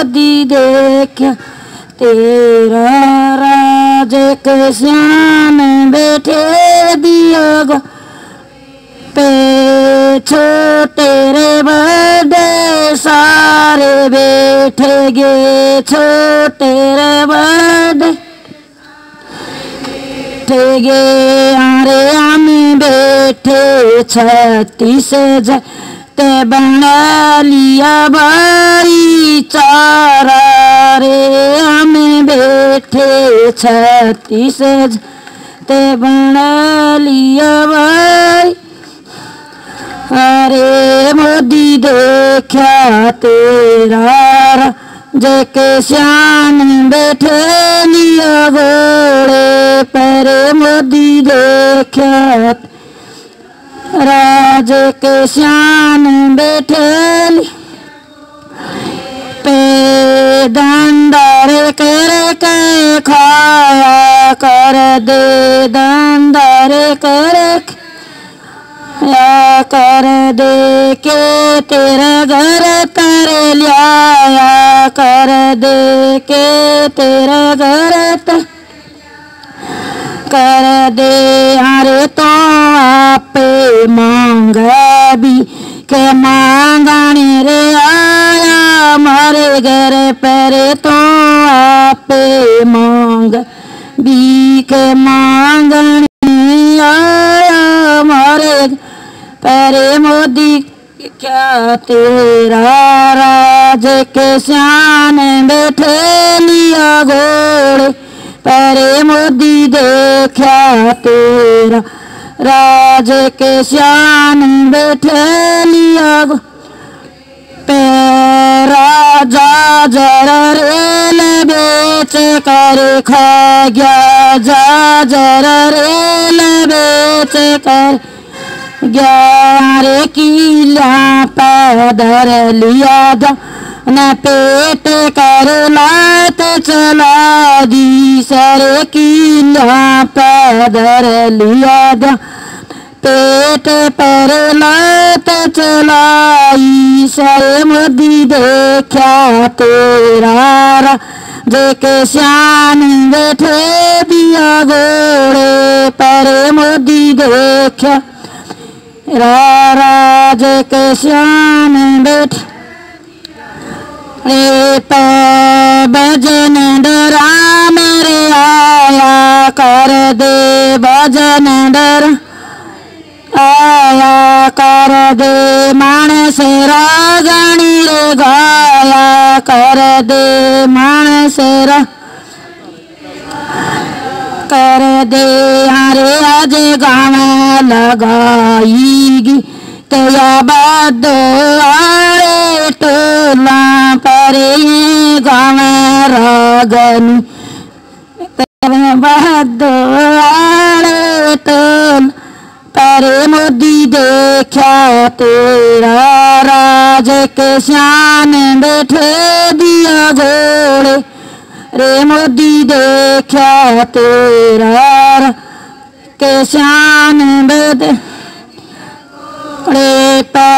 मोदी देखा, तेरा राज श्याम बैठे दिया गो पे छोटे रे बड़े सारे बैठे गे छोटे रे बड़े गे अरे हम बैठे, छत्तीस ते बना लिया बारी चारा रे। हम बैठे छत्तीस ते बना लिया बारी अरे मोदी देखा तेरा जेके श्याम बैठे लिया घोड़े पर मोदी देखा राज के श्याम बैठे पे दंदर कर के खाया कर दे दंदर कर या कर दे के तेरा घर तर लिया कर दे के तेरा घर कर दे। अरे तो मांग भी के मांगने रे आया, मारे घर पर तो आपे मांग भी के मांगने आया, मारे परे मोदी क्या तेरा राज के श्यान बैठे लिया घोड़े, परे मोदी देखा तेरा राज के श्यान बैठे लिया राजा जर रेल बेच कर खा गया जा जर बेच कर ग्यारह किला पैदर लिया जा न पेट कर लात चला दी, सर किला पैदर लिया जा। पेट पर लात चलाई, सर मोदी देखा तेरा जेके श्यान बैठे दिया घोड़े पर मोदी देखा। राज के श्याम बैठ। रे पे भजन डरा मेरे आया कर दे भजन डर। आया कर दे मानस रागणी रे गाया कर दे मानस कर दे हरे आज गाँव लगाईगी। तया बाद आए टोला पर ये गाँव रागन बाद आए मोदी देखा तेरा राज के श्यान बैठे दिया घोड़े रे मोदी देखा तेरा के श्यान बेद रे पे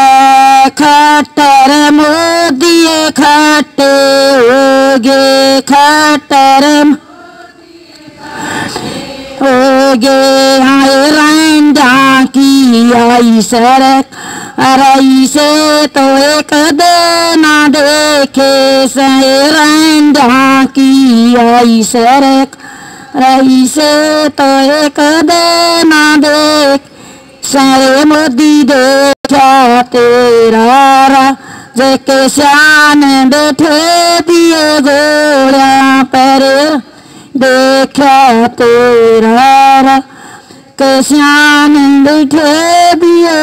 खटर मोदी खटे होगे खटर होगे। हाय रंजा की आई सड़क रई से तो एक देना देखे। से रंजा की आई सड़क रई से तो एक देना देख। सारे मोदी देखा तेरा जेके श्यान बैठे दिए घोड़ा पर देखा तेरा के श्यान बैठे दिए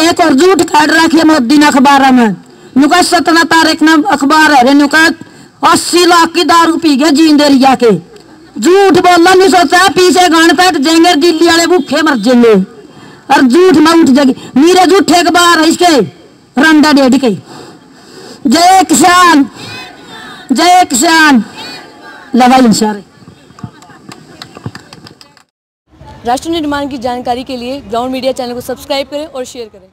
एक और झूठ काट रखे मोदी ने अखबार में नुका सतना तारीख में अखबार है नुका अस्सी लाख की दारू पी गया जींदेरिया के झूठ बोलना नहीं सोचा पीछे गान पैट जाएँगे दिल्ली वाले भूखे मर जाएँगे और झूठ में उठ जाएगी। मेरे झूठे के बाहर इसके रंडा डेढ़ के जय किसान जय किसान। लवाई इंशारे। राष्ट्र निर्माण की जानकारी के लिए ग्राउंड मीडिया चैनल को सब्सक्राइब करें और शेयर करें।